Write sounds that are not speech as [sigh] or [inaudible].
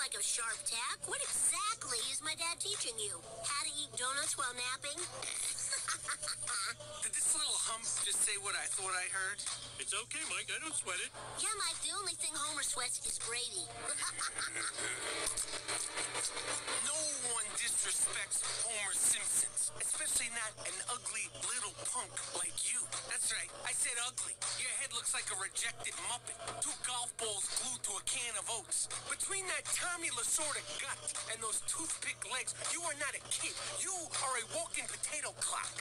Like a sharp Tack, what exactly is my dad teaching you? How to eat donuts while napping? [laughs] Did this little hump just say what I thought I heard? It's okay, Mike. I don't sweat it. Yeah, Mike, the only thing Homer sweats is gravy. [laughs] No one disrespects Homer Simpsons, especially not an ugly little punk like you. That's right, I said ugly. Your head looks like a rejected Muppet. Two golf balls oats. Between that Tommy Lasorda gut and those toothpick legs, you are not a kid. You are a walking potato clock.